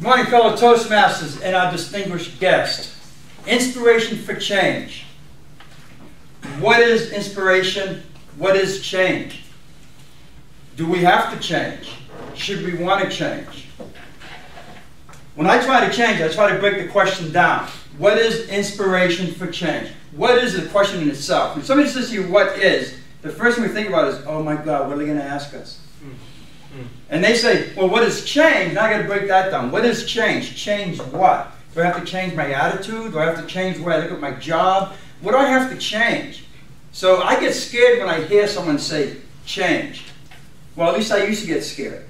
Good morning, fellow Toastmasters and our distinguished guest. Inspiration for change. What is inspiration? What is change? Do we have to change? Should we want to change? When I try to change, I try to break the question down. What is inspiration for change? What is the question in itself? When somebody says to you, what is, the first thing we think about is, oh my God, what are they going to ask us? Hmm. And they say, well, what is change? Now I got to break that down. What has changed? Change what? Do I have to change my attitude? Do I have to change the way I look at my job? What do I have to change? So I get scared when I hear someone say change. Well, at least I used to get scared.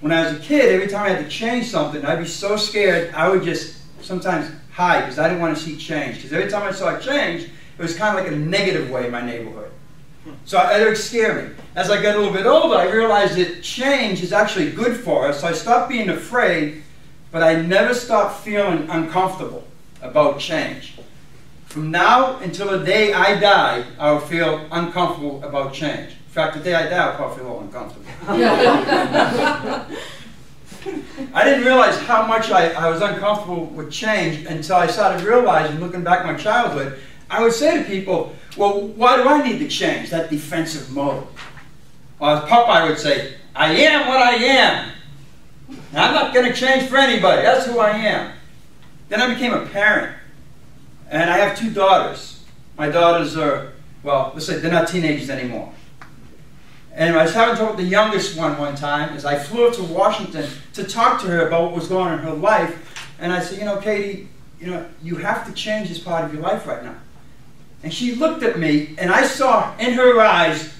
When I was a kid, every time I had to change something, I'd be so scared I would just sometimes hide because I didn't want to see change. Because every time I saw change, it was kind of like a negative way in my neighborhood. So it would scare me. As I got a little bit older, I realized that change is actually good for us. So I stopped being afraid, but I never stopped feeling uncomfortable about change. From now until the day I die, I will feel uncomfortable about change. In fact, the day I die, I'll probably feel uncomfortable. I didn't realize how much I, I was uncomfortable with change until I started realizing, looking back at my childhood, I would say to people, well, why do I need to change that defensive mode? Well, as Popeye would say, I am what I am. I'm not going to change for anybody. That's who I am. Then I became a parent. And I have two daughters. My daughters are, well, let's say they're not teenagers anymore. And I was having talk with the youngest one one time as I flew up to Washington to talk to her about what was going on in her life. And I said, you know, Katie, you know, you have to change this part of your life right now. And she looked at me, and I saw in her eyes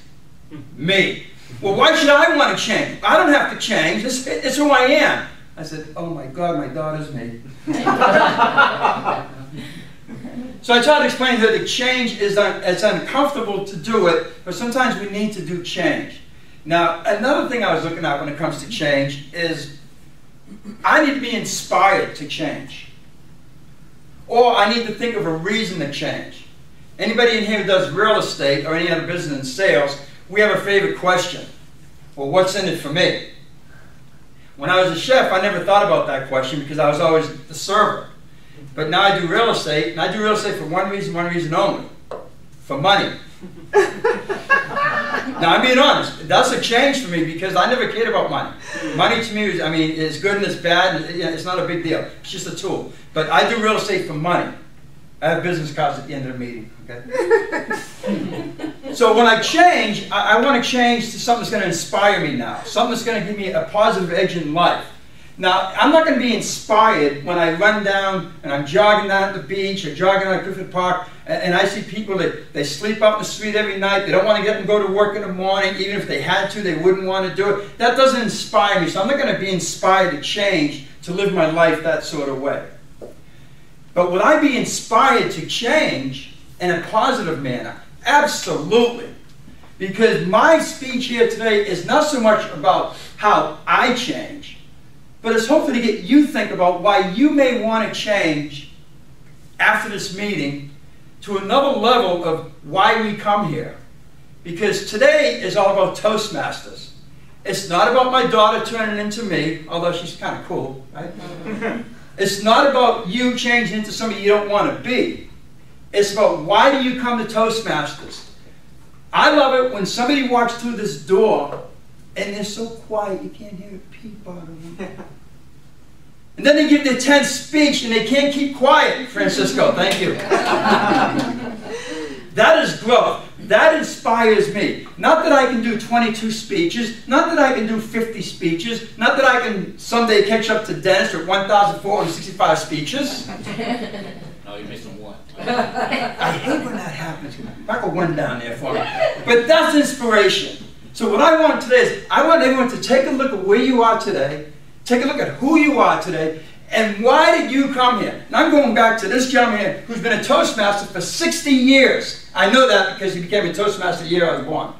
me. Well, why should I want to change? I don't have to change. It's, it's who I am. I said, oh my God, my daughter's me. So I try to explain to her that change is un it's uncomfortable to do it, but sometimes we need to do change. Now, another thing I was looking at when it comes to change is I need to be inspired to change. Or I need to think of a reason to change. Anybody in here who does real estate or any other business in sales, we have a favorite question. Well, what's in it for me? When I was a chef, I never thought about that question because I was always the server. But now I do real estate, and I do real estate for one reason, one reason only. For money. now I'm being honest. That's a change for me because I never cared about money. Money to me is, I mean, it's good and it's bad. And it's not a big deal. It's just a tool. But I do real estate for money. I have business cards at the end of the meeting. Okay. so when I change, I, I want to change to something that's going to inspire me now. Something that's going to give me a positive edge in life. Now, I'm not going to be inspired when I run down and I'm jogging down at the beach or jogging on Griffith Park and, and I see people that they sleep out in the street every night. They don't want to get up and go to work in the morning. Even if they had to, they wouldn't want to do it. That doesn't inspire me. So I'm not going to be inspired to change to live my life that sort of way. But would I be inspired to change in a positive manner? Absolutely. Because my speech here today is not so much about how I change but it's hopefully to get you think about why you may want to change after this meeting to another level of why we come here. Because today is all about Toastmasters. It's not about my daughter turning into me, although she's kind of cool, right? it's not about you changing into somebody you don't want to be. It's about why do you come to Toastmasters? I love it when somebody walks through this door and they're so quiet you can't hear a peep out of them. And then they give their 10th speech and they can't keep quiet. Francisco, thank you. that is growth. That inspires me. Not that I can do 22 speeches, not that I can do 50 speeches, not that I can someday catch up to Dennis with 1,465 speeches. No, you're missing one. I hate when that happens. Mark a one down there for me. But that's inspiration. So what I want today is I want everyone to take a look at where you are today Take a look at who you are today and why did you come here? And I'm going back to this gentleman here who's been a Toastmaster for 60 years. I know that because he became a Toastmaster the year I was born.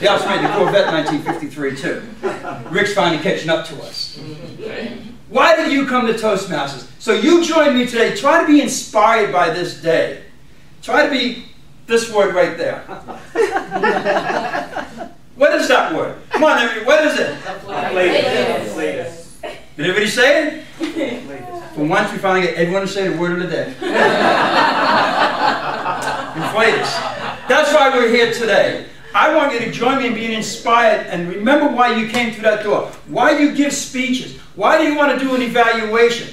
he also made the Corvette in 1953 too. Rick's finally catching up to us. Why did you come to Toastmasters? So you join me today. Try to be inspired by this day. Try to be this word right there. What is that word? Come on, everybody. What is it? Latest. Did everybody say it? For once, we finally get everyone to say the word of the day. Inflators. That's why we're here today. I want you to join me in being inspired and remember why you came through that door. Why do you give speeches. Why do you want to do an evaluation?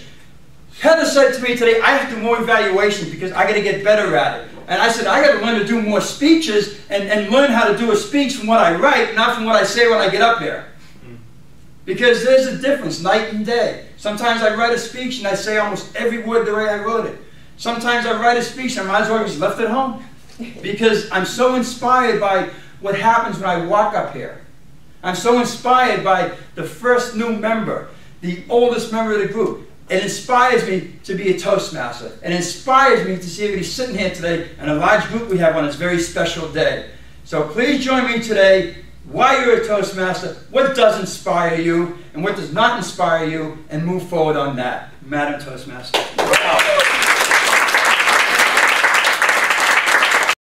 Heather said to me today, I have to do more evaluations because I got to get better at it. And I said, I got to learn to do more speeches and, and learn how to do a speech from what I write, not from what I say when I get up here. Mm. Because there's a difference night and day. Sometimes I write a speech and I say almost every word the way I wrote it. Sometimes I write a speech and I might as well just left it home. Because I'm so inspired by what happens when I walk up here. I'm so inspired by the first new member, the oldest member of the group. It inspires me to be a Toastmaster. It inspires me to see everybody sitting here today and a large group we have on this very special day. So please join me today. Why you're a Toastmaster, what does inspire you, and what does not inspire you, and move forward on that. Madam Toastmaster.